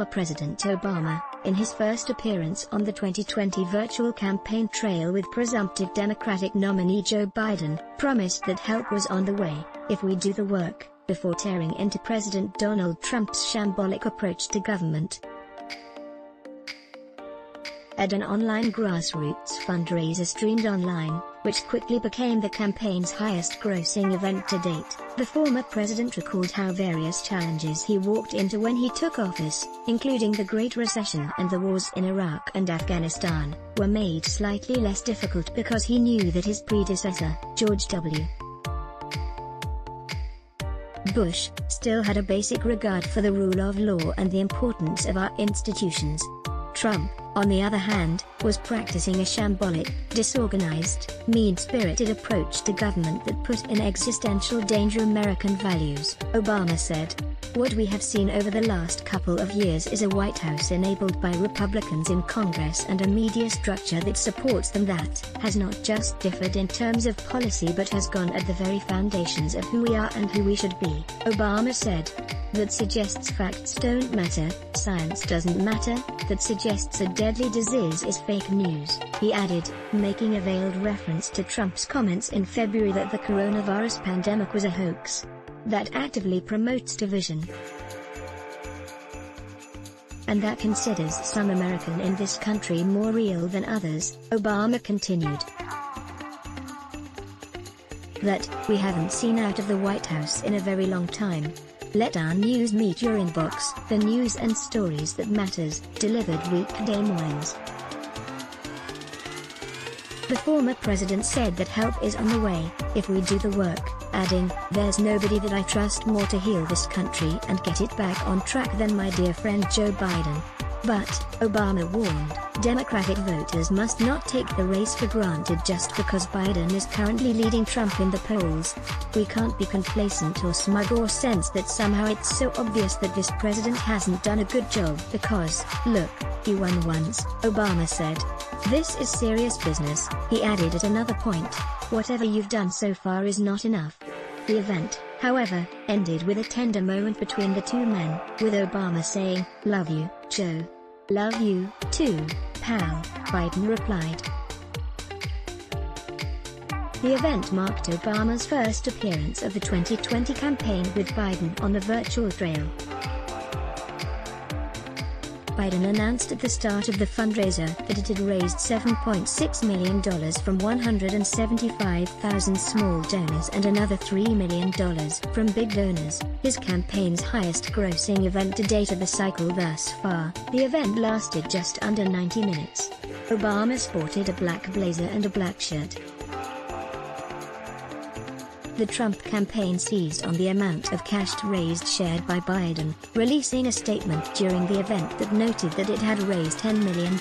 President Obama, in his first appearance on the 2020 virtual campaign trail with presumptive Democratic nominee Joe Biden, promised that help was on the way, if we do the work, before tearing into President Donald Trump's shambolic approach to government. At an online grassroots fundraiser streamed online, which quickly became the campaign's highest-grossing event to date, the former president recalled how various challenges he walked into when he took office, including the Great Recession and the wars in Iraq and Afghanistan, were made slightly less difficult because he knew that his predecessor, George W. Bush, still had a basic regard for the rule of law and the importance of our institutions. Trump, on the other hand, was practicing a shambolic, disorganized, mean-spirited approach to government that put in existential danger American values, Obama said. What we have seen over the last couple of years is a White House enabled by Republicans in Congress and a media structure that supports them that has not just differed in terms of policy but has gone at the very foundations of who we are and who we should be, Obama said. That suggests facts don't matter, science doesn't matter, that suggests a deadly disease is fake news, he added, making a veiled reference to Trump's comments in February that the coronavirus pandemic was a hoax that actively promotes division and that considers some American in this country more real than others, Obama continued. That, we haven't seen out of the White House in a very long time. Let our news meet your inbox, the news and stories that matters, delivered weekday mornings. The former president said that help is on the way, if we do the work adding, There's nobody that I trust more to heal this country and get it back on track than my dear friend Joe Biden. But, Obama warned, Democratic voters must not take the race for granted just because Biden is currently leading Trump in the polls. We can't be complacent or smug or sense that somehow it's so obvious that this president hasn't done a good job because, look, he won once, Obama said. This is serious business, he added at another point. Whatever you've done so far is not enough. The event, however, ended with a tender moment between the two men, with Obama saying, Love you, Joe. Love you, too, pal, Biden replied. The event marked Obama's first appearance of the 2020 campaign with Biden on the virtual trail. Biden announced at the start of the fundraiser that it had raised $7.6 million from 175,000 small donors and another $3 million from big donors, his campaign's highest-grossing event to date of the cycle thus far. The event lasted just under 90 minutes. Obama sported a black blazer and a black shirt, the Trump campaign seized on the amount of cash raised shared by Biden, releasing a statement during the event that noted that it had raised $10 million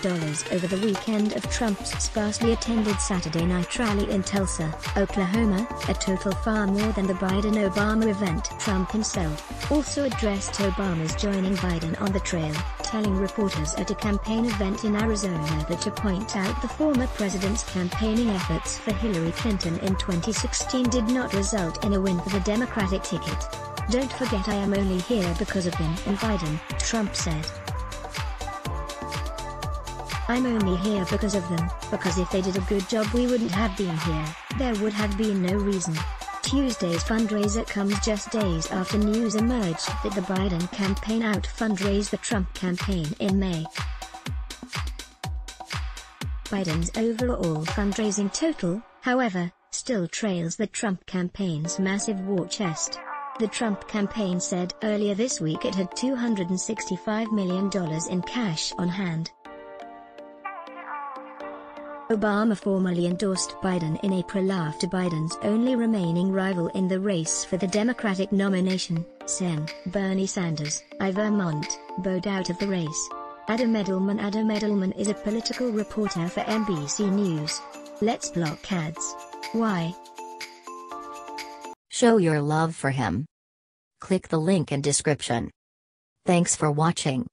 over the weekend of Trump's sparsely attended Saturday night rally in Tulsa, Oklahoma, a total far more than the Biden-Obama event. Trump himself also addressed Obama's joining Biden on the trail, telling reporters at a campaign event in Arizona that to point out the former president's campaigning efforts for Hillary Clinton in 2016 did not result in a win for the Democratic ticket. Don't forget I am only here because of him and Biden, Trump said. I'm only here because of them, because if they did a good job we wouldn't have been here, there would have been no reason. Tuesday's fundraiser comes just days after news emerged that the Biden campaign out-fundraised the Trump campaign in May. Biden's overall fundraising total, however, still trails the Trump campaign's massive war chest. The Trump campaign said earlier this week it had $265 million in cash on hand. Obama formally endorsed Biden in April after Biden's only remaining rival in the race for the Democratic nomination, Sen. Bernie Sanders, I Vermont, bowed out of the race. Adam Edelman Adam Edelman is a political reporter for NBC News. Let's block ads. Why? Show your love for him. Click the link in description. Thanks for watching.